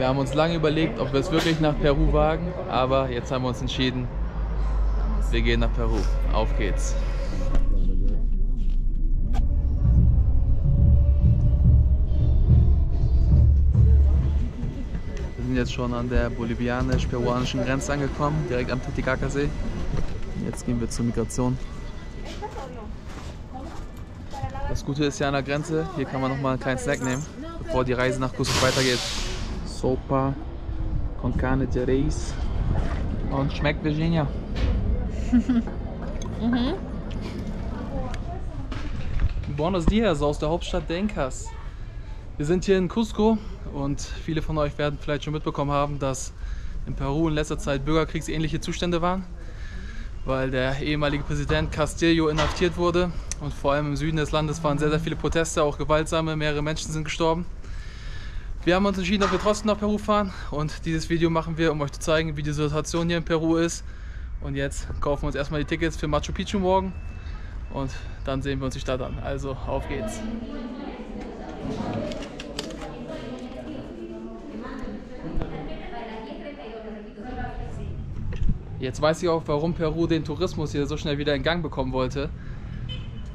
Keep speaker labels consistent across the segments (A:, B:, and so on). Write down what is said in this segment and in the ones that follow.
A: Wir haben uns lange überlegt, ob wir es wirklich nach Peru wagen, aber jetzt haben wir uns entschieden, wir gehen nach Peru. Auf geht's. Wir sind jetzt schon an der bolivianisch-peruanischen Grenze angekommen, direkt am Titicaca-See. Jetzt gehen wir zur Migration. Das Gute ist ja an der Grenze, hier kann man noch mal einen kleinen Snack nehmen, bevor die Reise nach Cusco weitergeht. Sopa con carne de reis und schmeckt Virginia. Buenos dias aus der Hauptstadt der Incas. Wir sind hier in Cusco und viele von euch werden vielleicht schon mitbekommen haben, dass in Peru in letzter Zeit bürgerkriegsähnliche Zustände waren, weil der ehemalige Präsident Castillo inhaftiert wurde und vor allem im Süden des Landes waren sehr, sehr viele Proteste, auch gewaltsame, mehrere Menschen sind gestorben. Wir haben uns entschieden, dass wir trotzdem nach Peru fahren und dieses Video machen wir, um euch zu zeigen, wie die Situation hier in Peru ist. Und jetzt kaufen wir uns erstmal die Tickets für Machu Picchu morgen und dann sehen wir uns die Stadt an. Also auf geht's. Jetzt weiß ich auch, warum Peru den Tourismus hier so schnell wieder in Gang bekommen wollte.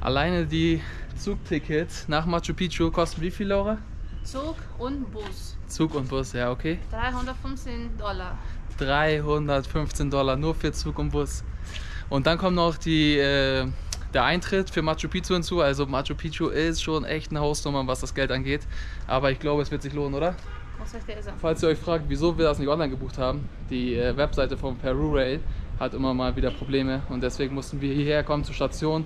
A: Alleine die Zugtickets nach Machu Picchu kosten wie viel, Laura?
B: Zug und Bus.
A: Zug und Bus, ja, okay.
B: 315 Dollar.
A: 315 Dollar nur für Zug und Bus. Und dann kommt noch die, äh, der Eintritt für Machu Picchu hinzu. Also Machu Picchu ist schon echt eine Hausnummer, was das Geld angeht. Aber ich glaube, es wird sich lohnen, oder? Falls ihr euch fragt, wieso wir das nicht online gebucht haben, die äh, Webseite von Peru Rail hat immer mal wieder Probleme und deswegen mussten wir hierher kommen zur Station.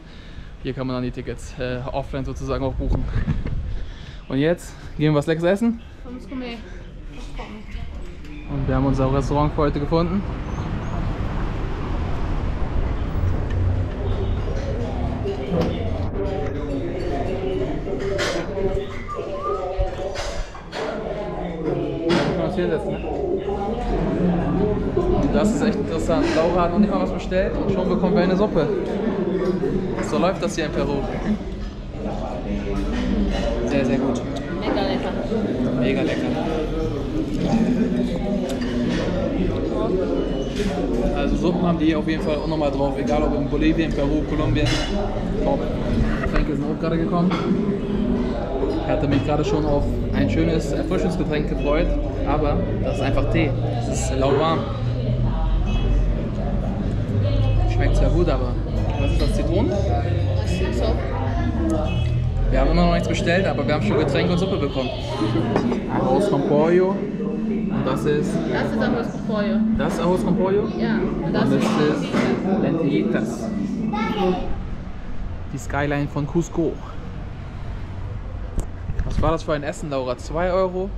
A: Hier kann man dann die Tickets äh, offline sozusagen auch buchen. Und jetzt gehen wir was Leckeres essen und wir haben unser Restaurant für heute gefunden. Hier hinsetzen, ne? Und das ist echt interessant. Laura hat noch nicht mal was bestellt und schon bekommen wir eine Suppe. So läuft das hier in Peru. Sehr, sehr gut.
B: Mega lecker.
A: Mega lecker. Also Suppen haben die auf jeden Fall auch nochmal drauf, egal ob in Bolivien, Peru, Kolumbien. Top. Getränke sind auch gerade gekommen. Ich hatte mich gerade schon auf ein schönes Erfrischungsgetränk gefreut, aber das ist einfach Tee. Das ist lauwarm. Schmeckt sehr gut, aber was ist das? Zitronen?
B: Was ist so?
A: Wir haben immer noch nichts bestellt, aber wir haben schon Getränke und Suppe bekommen. Arroz con pollo. Und das ist.
B: Das ist arroz con pollo.
A: Das ist Arroz con pollo?
B: Ja. Und das
A: Und das
B: ist
A: ist Lentillitas. Die Skyline von Cusco. Was war das für ein Essen, Laura? 2 Euro,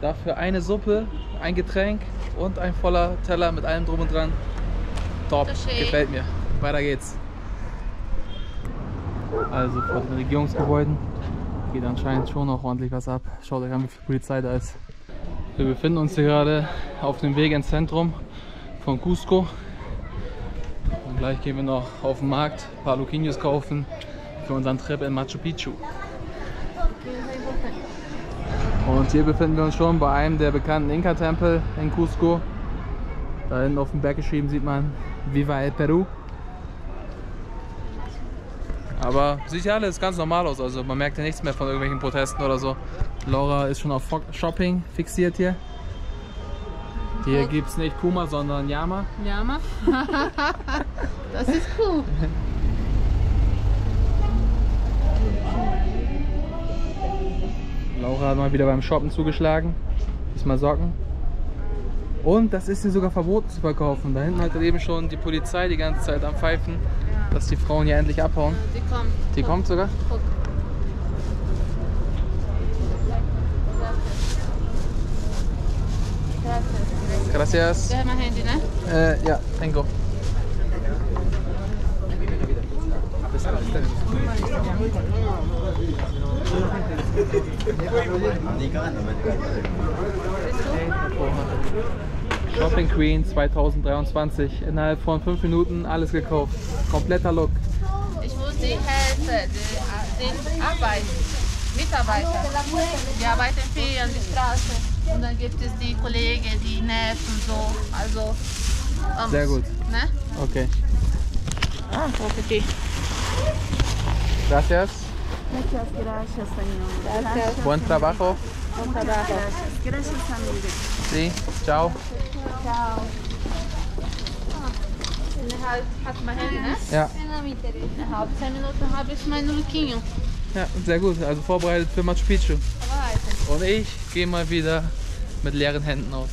A: dafür eine Suppe, ein Getränk und ein voller Teller mit allem drum und dran. Top, gefällt mir. Weiter geht's. Also vor den Regierungsgebäuden geht anscheinend schon noch ordentlich was ab. Schaut euch an, wie viel Polizei da ist. Wir befinden uns hier gerade auf dem Weg ins Zentrum von Cusco. Und gleich gehen wir noch auf den Markt, ein paar Luquinhos kaufen für unseren Trip in Machu Picchu. Und hier befinden wir uns schon bei einem der bekannten Inka-Tempel in Cusco. Da hinten auf dem Berg geschrieben sieht man Viva el Peru. Aber sieht ja alles ganz normal aus, also man merkt ja nichts mehr von irgendwelchen Protesten oder so. Laura ist schon auf Shopping fixiert hier. Hier gibt es nicht Puma, sondern Yama.
B: Llama. das ist cool.
A: Laura hat mal wieder beim Shoppen zugeschlagen. Diesmal Socken. Und das ist hier sogar verboten zu verkaufen. Da hinten hat eben schon die Polizei die ganze Zeit am Pfeifen, dass die Frauen hier endlich abhauen.
B: Die kommt.
A: Die kommt sogar.
B: Guck. Gracias.
A: Gracias.
B: Der hat mein Handy, ne?
A: Äh, ja, tengo. Shopping Queen 2023. Innerhalb von 5 Minuten alles gekauft. Kompletter Look.
B: Ich muss die Hälfte der, der Arbeit Mitarbeiter. Die arbeiten viel an der Straße. Und dann gibt es die Kollegen, die nerven so. Also. ähm,
A: Sehr gut.
B: Ne?
A: Okay.
B: Ah, okay.
A: Gracias.
C: Muchas gracias, señor.
B: Gracias.
A: Buen trabajo.
B: Buen trabajo.
C: Gracias, amiga.
A: Sí. Ciao.
B: Eine halb hat man hin, ne?
A: Ja.
B: Eine halbe zehn Minuten habe ich mein Luquinho.
A: Ja, sehr gut. Also vorbereitet für Machu Picchu. Und ich gehe mal wieder mit leeren Händen aus.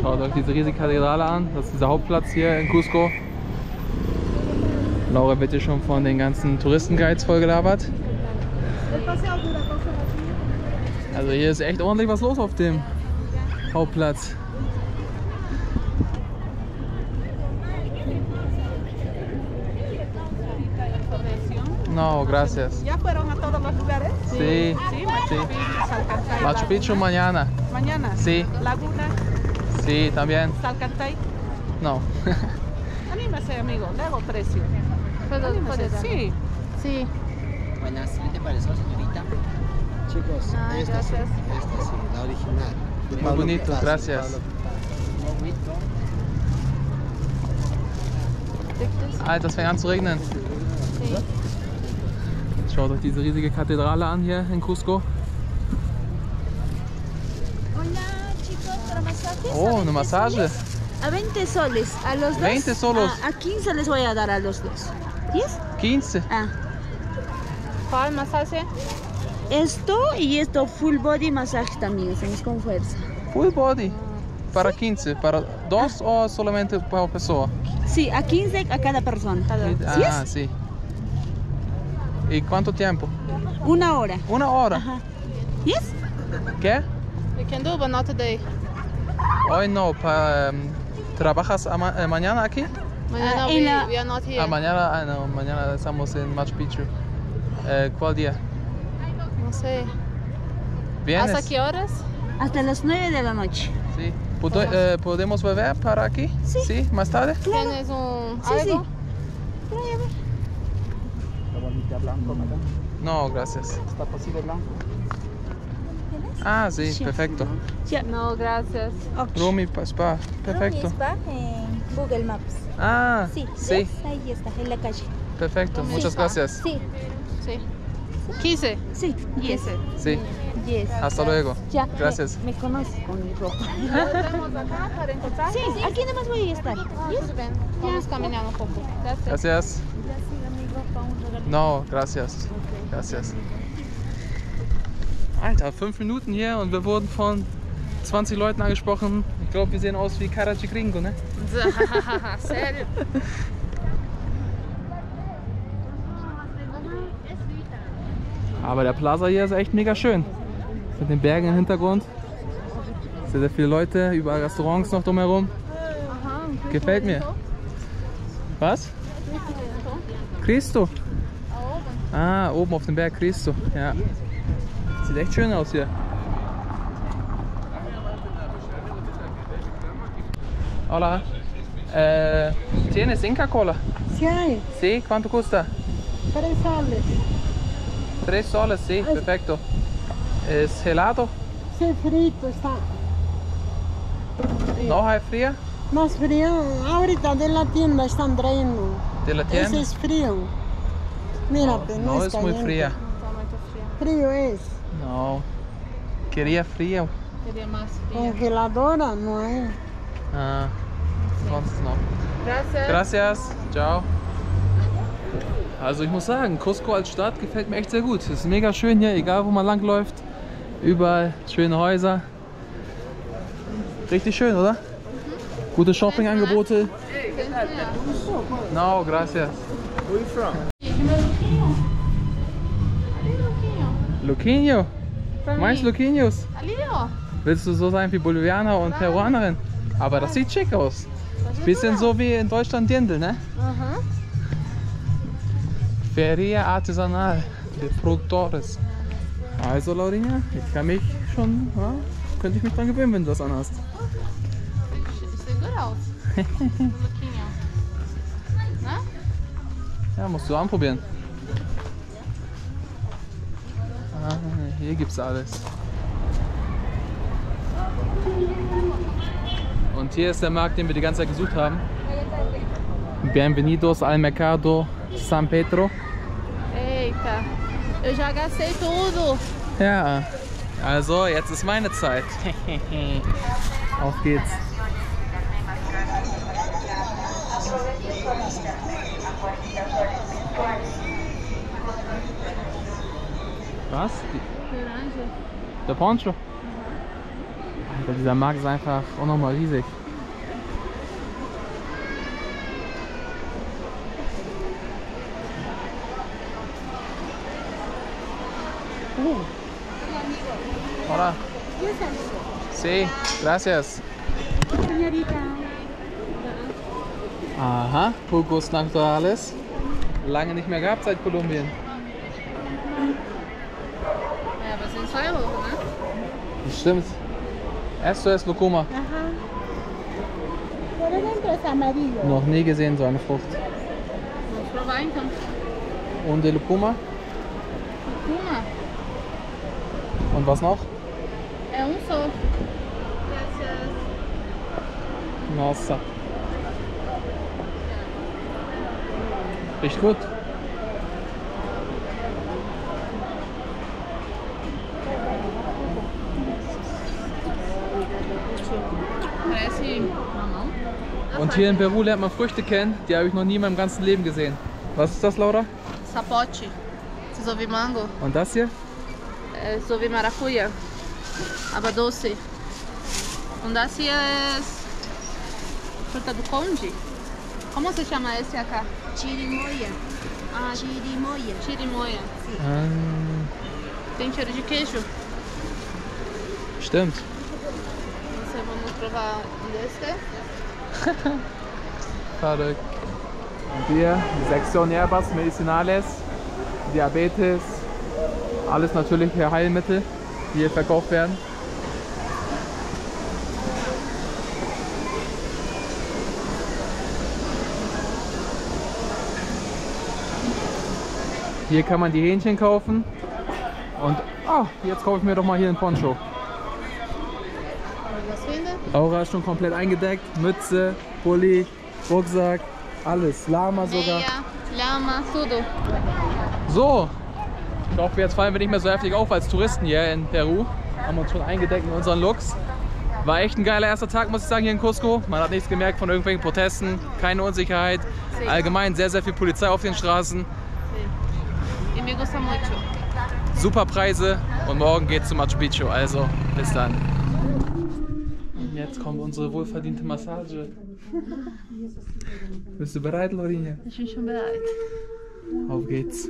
A: Schaut euch diese riesige Kathedrale an. Das ist dieser Hauptplatz hier in Cusco. Laura wird hier schon von den ganzen Touristenguides vollgelabert. Also hier ist echt ordentlich was los auf dem Hauptplatz. No, gracias.
C: ¿Ya fueron a todos los lugares?
A: Sí,
C: Sí,
A: sí.
C: Salcantay.
A: Machu Picchu mañana.
C: Mañana.
A: Sí,
C: Laguna,
A: sí, también.
C: Salcantay.
A: No.
C: Anímese, amigo. Le hago precio.
B: ¿Puedo,
C: Anímese.
B: puedo?
C: Sí.
B: Sí.
D: Buenas, ¿qué te pareció, señorita? Chicos,
B: Ay,
D: esta sí,
B: gracias.
D: esta sí, la original. De
A: Muy
D: Pablo
A: bonito,
D: Picasso,
A: gracias. Alter, es fängt an zu regnen. Schaut euch diese riesige Kathedrale an hier in Cusco.
E: Hola chicos, para masajes.
A: Oh, eine
E: 20
A: Massage.
E: soles. A 20 soles. A los dos.
A: 20 solos.
E: A, a 15 les voy a dar a los dos. ¿10?
A: 15.
E: Ah.
B: ¿Cuál masaje?
E: Esto y esto full body masaje también, hacemos con fuerza.
A: Full body. Para 15. ¿Para dos o solamente para pessoa?
E: Sí, a 15 a cada persona. ¿Sí
A: Ah,
E: es?
A: sí. ¿Y cuánto tiempo?
E: Una hora.
A: Una hora.
E: Ajá. ¿Yes?
A: ¿Qué?
B: We can do, but not today.
A: Hoy no. Pa, em, ¿Trabajas eh, mañana aquí?
B: Mañana
E: Ah,
B: we,
E: la-
B: we are not here.
A: Ah, mañana, ah, no, mañana estamos en Machu Picchu. Eh, ¿Cuál día?
B: No sé.
A: ¿Vienes?
B: ¿Hasta qué horas?
E: Hasta las 9 de la noche.
A: Sí. ¿Pod- eh, ¿Podemos beber para aquí?
E: Sí.
A: ¿Más tarde?
B: ¿Tienes un
E: Sí, sí.
B: algo?
D: blanco, madame.
A: No, gracias.
D: ¿Está posible blanco?
A: Ah, sí,
E: Sí.
A: perfecto.
E: Ya.
B: No, gracias.
E: Ok.
A: Rumi pa- Spa, perfecto.
E: Spa en Google Maps.
A: Ah,
E: Sí,
A: sí.
E: Ahí está, en la calle.
A: perfecto. Muchas gracias.
E: Sí,
B: Sí. 15.
E: sí, yes.
A: Sí,
E: Yes.
A: hasta luego.
E: Ya,
A: Gracias.
E: Me, me conoces con mi ropa.
B: Volvemos acá para encontrar.
E: Sí, aquí nada más voy a estar.
B: Yes. Vamos caminando un poco. Gracias.
A: Gracias. No, gracias. Gracias. Alter, fünf Minuten hier und wir wurden von 20 Leuten angesprochen. Ich glaube, wir sehen aus wie Karachi Gringo, ne?
B: Sério?
A: Aber der Plaza hier ist echt mega schön. Mit den Bergen im Hintergrund. Sehr, sehr viele Leute, überall Restaurants noch drumherum. Gefällt mir. Was? Cristo. Ah, oben auf dem Berg Cristo. Ja. Sieht echt schön aus hier. Hola. Eh, ¿Tienes Inca Cola?
C: Sí hay.
A: Sí, ¿cuánto cuesta?
C: Tres soles.
A: Tres soles, sí, perfecto. ¿Es helado?
C: Sí, frito está.
A: ¿No hay fría?
C: Más frío. Ahorita de la tienda están trayendo.
A: ¿De la
C: Ese
A: tienda?
C: es frío. Mírate, no,
A: No
C: es,
A: es muy fría.
C: Frío es.
A: No. Quería frío.
B: Queria mais fria.
C: Congeladora no hay.
A: Ah, sonst noch.
B: Gracias.
A: Gracias. Ciao. Also ich muss sagen, Cusco als Stadt gefällt mir echt sehr gut. Es ist mega schön hier, egal wo man langläuft. Überall schöne Häuser. Richtig schön, oder? Gute Shoppingangebote. No, gracias. Luquinho. Meinst Luquinhos? Willst du so sein wie Bolivianer und Peruanerin? Aber das sieht schick aus. Bisschen so wie in Deutschland Dirndl, ne?
B: Aham.
A: Feria Artesanal de Productores. Also Laurinha, ich kann mich schon, ja, könnte ich mich dran gewöhnen, wenn du das anhast.
B: Um pouquinho. Né?
A: Ja, musst du anprobieren. Ah, hier gibt's alles. Und hier ist der Markt, den wir die ganze Zeit gesucht haben. Bienvenidos al Mercado San Pedro.
B: Eita, eu já gastei tudo.
A: Ja, also jetzt ist meine Zeit. Auf geht's. Was? Der Poncho? Alter, dieser Markt ist einfach unnormal riesig. Uh. Hola. Sí, gracias. Aha, Jugos Naturales. Lange nicht mehr gehabt seit Kolumbien.
B: É, vocês só errou, né?
A: Das stimmt. Esto es Lucuma.
C: Amarillo.
A: Noch nie gesehen so eine Frucht. Und die Lucuma?
B: Uma
A: Und was noch?
B: é um só.
A: Nossa. Riecht gut. Und hier in Peru lernt man Früchte kennen, die habe ich noch nie in meinem ganzen Leben gesehen. Was ist das, Laura?
B: Sapote. Vocês ouvem mango?
A: Und das hier?
B: É, vocês ouvem maracuja. Aba doce. Um é fruta do conde. Como se chama esse acá?
E: Chirimoya.
B: Ah,
E: Chirimoya.
B: chirimoia.
A: Ähm,
B: Tem cheiro de queijo.
A: stimmt.
B: Então vamos provar um desse.
A: Verrückt. Und die Sektion Herbas Medicinales, Diabetes, alles natürliche Heilmittel, die hier verkauft werden. Hier kann man die Hähnchen kaufen. Und ah, jetzt kaufe ich mir doch mal hier einen Poncho. Aura ist schon komplett eingedeckt. Mütze, Pulli, Rucksack, alles. Lama sogar.
B: Lama, tudo.
A: So, ich hoffe, jetzt fallen wir nicht mehr so heftig auf als Touristen hier in Peru. Haben uns schon eingedeckt in unseren Looks. War echt ein geiler erster Tag, muss ich sagen, hier in Cusco. Man hat nichts gemerkt von irgendwelchen Protesten, keine Unsicherheit. Allgemein sehr, sehr viel Polizei auf den Straßen. Super Preise und morgen geht's zu Machu Picchu. Also, bis dann. Und jetzt kommt unsere wohlverdiente Massage. Bist du bereit, Lorinja?
B: Ich bin schon bereit.
A: Auf geht's.